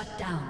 Shut down.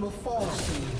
Will fall soon.